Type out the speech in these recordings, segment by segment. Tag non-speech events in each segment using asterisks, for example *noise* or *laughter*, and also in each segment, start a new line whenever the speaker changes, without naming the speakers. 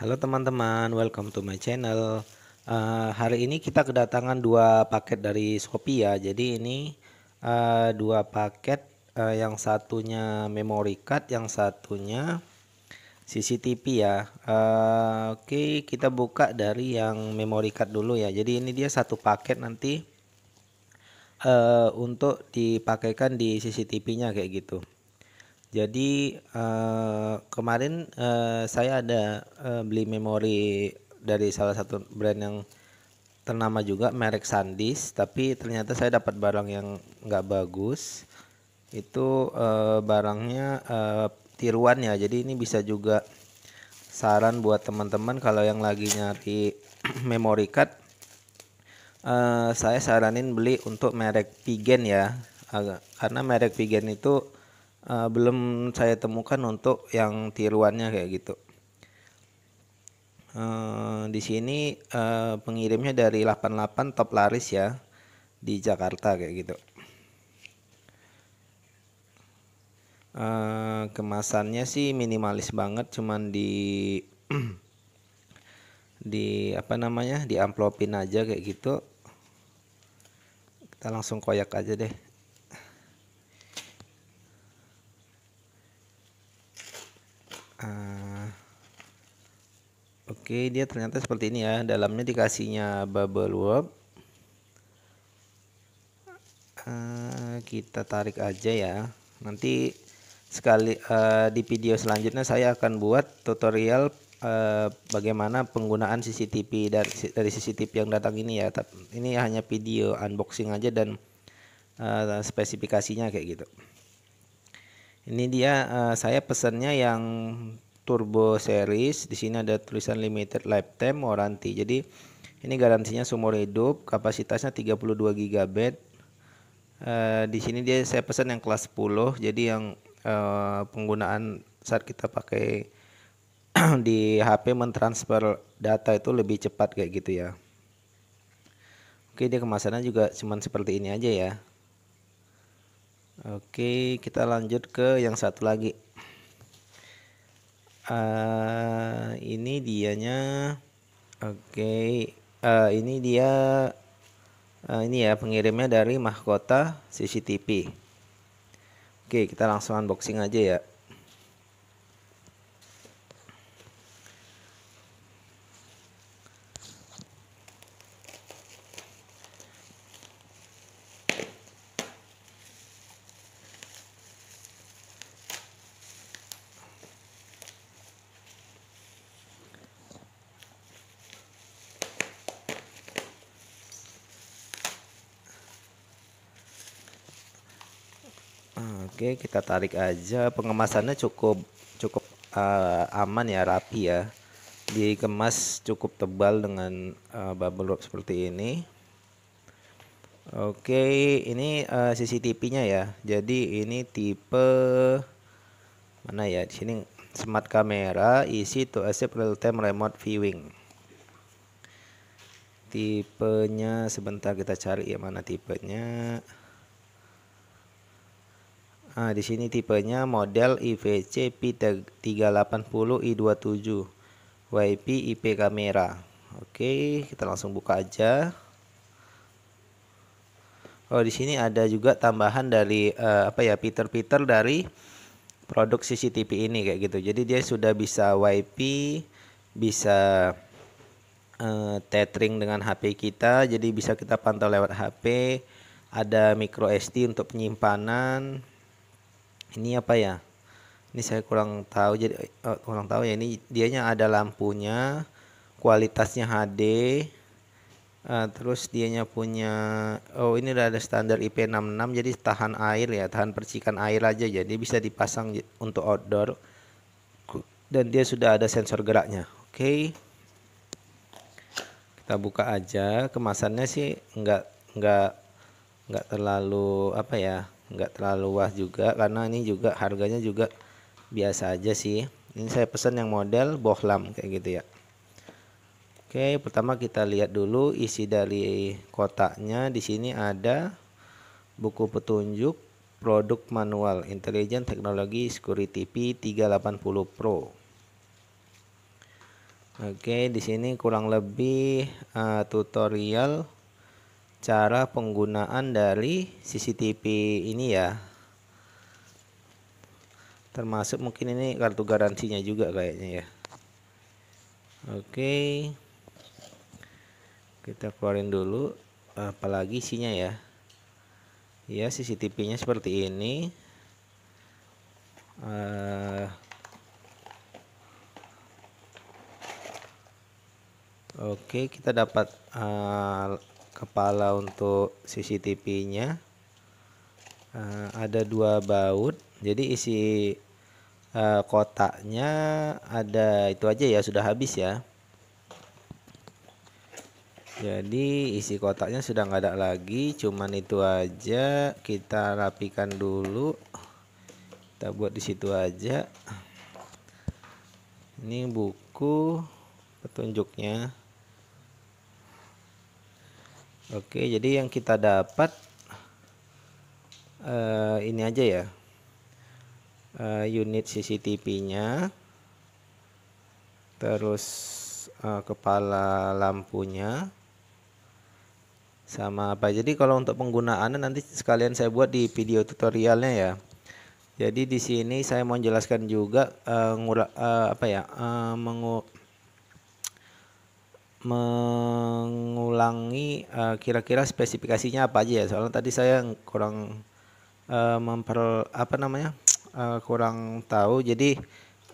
Halo teman-teman, welcome to my channel. Uh, hari ini kita kedatangan dua paket dari Shopee ya. Jadi ini uh, dua paket, uh, yang satunya memory card, yang satunya CCTV ya. Uh, Oke, okay, kita buka dari yang memory card dulu ya. Jadi ini dia satu paket nanti uh, untuk dipakaikan di CCTV-nya kayak gitu. Jadi uh, kemarin uh, saya ada uh, beli memori dari salah satu brand yang ternama juga merek Sandis, tapi ternyata saya dapat barang yang nggak bagus. Itu uh, barangnya uh, tiruan ya. Jadi ini bisa juga saran buat teman-teman kalau yang lagi nyari *clears throat* memory card. Uh, saya saranin beli untuk merek Pigen ya, karena merek Pigen itu uh, belum saya temukan untuk yang tiruannya kayak gitu. Uh, di sini uh, pengirimnya dari 88 top laris ya di Jakarta kayak gitu. Uh, kemasannya sih minimalis banget, cuman di *clears throat* di apa namanya di amplopin aja kayak gitu. Kita langsung koyak aja deh. Uh, oke okay, dia ternyata seperti ini ya. Dalamnya dikasihnya bubble wrap. Uh, kita tarik aja ya. Nanti sekali uh, di video selanjutnya saya akan buat tutorial uh, bagaimana penggunaan CCTV dari dari CCTV yang datang ini ya. Ini hanya video unboxing aja dan uh, spesifikasinya kayak gitu ini dia uh, saya pesannya yang turbo series. Di sini ada tulisan limited lifetime warranty. Jadi ini garansinya seumur hidup. Kapasitasnya 32 GB uh, di sini dia saya pesan yang kelas 10 jadi yang uh, penggunaan saat kita pakai *clears throat* di HP mentransfer data itu lebih cepat kayak gitu ya. Oke dia kemasannya juga cuman seperti ini aja ya Oke, kita lanjut ke yang satu lagi. Uh, ini dianya, oke, uh, ini dia, uh, ini ya pengirimnya dari mahkota CCTV. Oke, kita langsung unboxing aja ya. Oke, kita tarik aja. Pengemasannya cukup cukup uh, aman ya, rapi ya. Dikemas cukup tebal dengan uh, bubble wrap seperti ini. Oke, ini uh, CCTV-nya ya. Jadi ini tipe mana ya? Di sini smart camera, isi to accept real time remote viewing. Tipenya sebentar kita cari ya mana tipenya. Nah, di sini tipenya model IVC P380i27 WiFi IP kamera. Oke, kita langsung buka aja. Oh, di sini ada juga tambahan dari uh, apa ya, Peter-Peter dari produk CCTV ini kayak gitu. Jadi dia sudah bisa WiFi, bisa uh, tethering dengan HP kita, jadi bisa kita pantau lewat HP. Ada micro SD untuk penyimpanan, ini apa ya? Ini saya kurang tahu jadi uh, kurang tahu ya. Ini dianya ada lampunya kualitasnya HD uh, eh, terus dianya punya oh ini udah ada standar IP66 jadi tahan air ya tahan percikan air aja jadi bisa dipasang untuk outdoor. Dan dia sudah ada sensor geraknya. Oke. Okay. kita buka aja kemasannya sih enggak enggak enggak terlalu apa ya nggak terlalu wah juga karena ini juga harganya juga biasa aja sih. Ini saya pesan yang model bohlam kayak gitu ya. Oke pertama kita lihat dulu isi dari kotaknya. Di sini ada buku petunjuk produk manual Intelligent Technology Security P380 Pro. Oke, di sini kurang lebih uh, tutorial cara penggunaan dari CCTV ini ya. Termasuk mungkin ini kartu garansinya juga kayaknya ya. Oke. Kita keluarin dulu apalagi isinya ya. Ya, CCTV-nya seperti ini. Uh, Oke, kita dapat uh, kepala untuk CCTV-nya. Uh, eh, ada dua baut. Jadi isi uh, kotaknya ada itu aja ya, sudah habis ya. Jadi isi kotaknya sudah nggak ada lagi, cuman itu aja. Kita rapikan dulu. Kita buat di situ aja. Ini buku petunjuknya. Oke, jadi yang kita dapat uh, ini aja ya. Uh, unit CCTV-nya. Terus uh, kepala lampunya. Sama apa. Jadi kalau untuk penggunaannya nanti sekalian saya buat di video tutorialnya ya. Jadi di sini saya mau jelaskan juga uh, ngura, uh, apa ya? Uh, mengu mengulangi uh, kira-kira spesifikasinya apa aja ya? Soalnya tadi saya kurang uh, memper apa namanya? Uh, kurang tahu. Jadi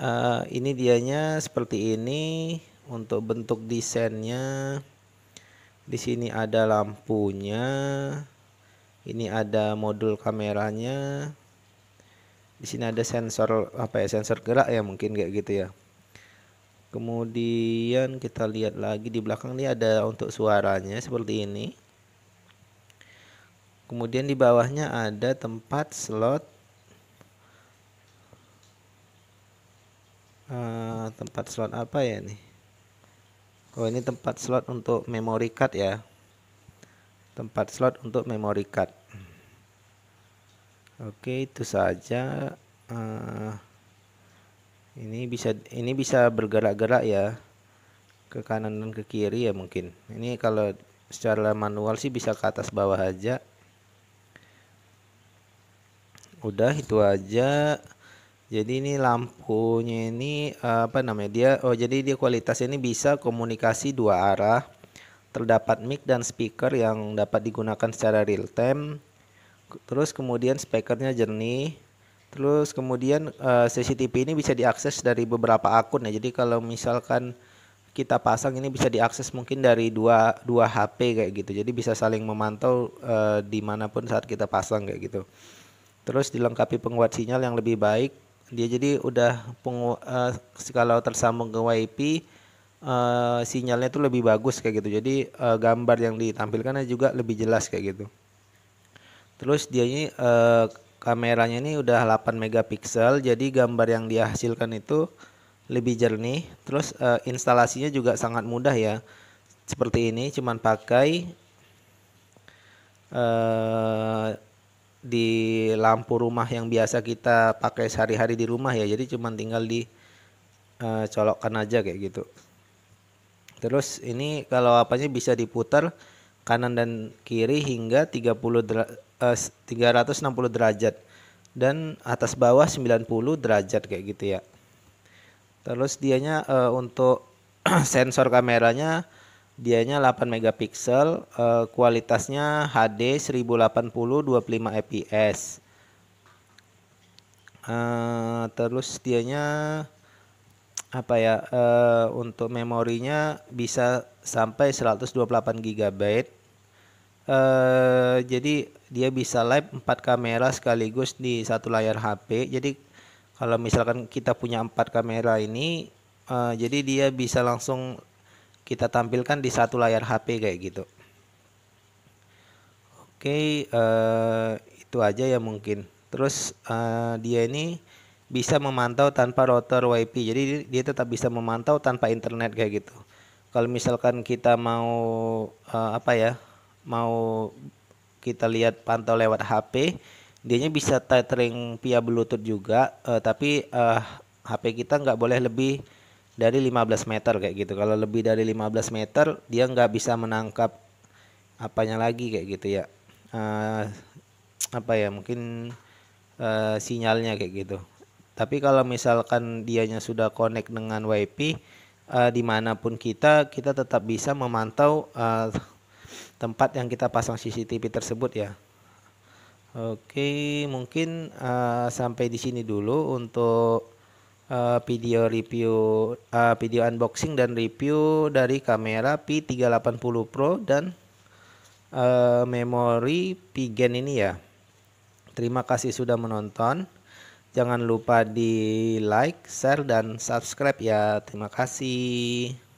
uh, ini dianya seperti ini. Untuk bentuk desainnya di sini ada lampunya. Ini ada modul kameranya. Di sini ada sensor apa ya sensor gerak ya mungkin kayak gitu ya kemudian kita lihat lagi di belakang ini ada untuk suaranya seperti ini. Kemudian di bawahnya ada tempat slot uh, tempat slot apa ya nih Oh ini tempat slot untuk memory card ya. Tempat slot untuk memory card. Oke itu saja uh, ini bisa ini bisa bergerak-gerak ya ke kanan dan ke kiri ya mungkin. Ini kalau secara manual sih bisa ke atas bawah aja. Udah itu aja. Jadi ini lampunya ini apa namanya dia oh jadi dia kualitasnya ini bisa komunikasi dua arah. Terdapat mic dan speaker yang dapat digunakan secara real time. Terus kemudian speakernya jernih Terus kemudian uh, eh, CCTV ini bisa diakses dari beberapa akun ya. Jadi kalau misalkan kita pasang ini bisa diakses mungkin dari dua dua HP kayak gitu. Jadi bisa saling memantau uh, di mana pun saat kita pasang kayak gitu. Terus dilengkapi penguat sinyal yang lebih baik. Dia jadi udah pengu uh, kalau tersambung ke WiFi uh, sinyalnya itu lebih bagus kayak gitu. Jadi uh, gambar yang ditampilkannya juga lebih jelas kayak gitu. Terus dia ini uh, kameranya ini udah 8 megapiksel jadi gambar yang dia hasilkan itu lebih jernih. Terus uh, instalasinya juga sangat mudah ya. Seperti ini cuman pakai uh, di lampu rumah yang biasa kita pakai sehari-hari di rumah ya. Jadi cuman tinggal di uh, colokkan aja kayak gitu. Terus ini kalau apanya bisa diputar kanan dan kiri hingga 30 uh, 360 derajat dan atas bawah 90 derajat kayak gitu ya. Terus dianya uh, untuk *clears throat* sensor kameranya dianya 8 megapiksel, uh, kualitasnya HD 1080 25 fps. Uh, terus dianya apa ya uh, untuk memorinya bisa sampai 128 GB. Uh, jadi dia bisa live empat kamera sekaligus di satu layar HP jadi kalau misalkan kita punya empat kamera ini uh, jadi dia bisa langsung kita tampilkan di satu layar HP kayak gitu. Oke okay, uh, eh, itu aja ya mungkin. Terus uh, dia ini bisa memantau tanpa router WiFi jadi dia tetap bisa memantau tanpa internet kayak gitu. Kalau misalkan kita mau uh, apa ya mau kita lihat pantau lewat HP dianya bisa tethering via Bluetooth juga uh, tapi uh, eh, HP kita nggak boleh lebih dari 15 meter kayak gitu. Kalau lebih dari 15 meter dia nggak bisa menangkap apanya lagi kayak gitu ya. Uh, apa ya mungkin uh, sinyalnya kayak gitu. Tapi kalau misalkan dianya sudah connect dengan WiFi uh, di mana pun kita kita tetap bisa memantau uh, tempat yang kita pasang CCTV tersebut ya. Oke mungkin uh, sampai di sini dulu untuk uh, video review uh, video unboxing dan review dari kamera P380 Pro dan uh, memori Pigen ini ya. Terima kasih sudah menonton. Jangan lupa di like share dan subscribe ya. Terima kasih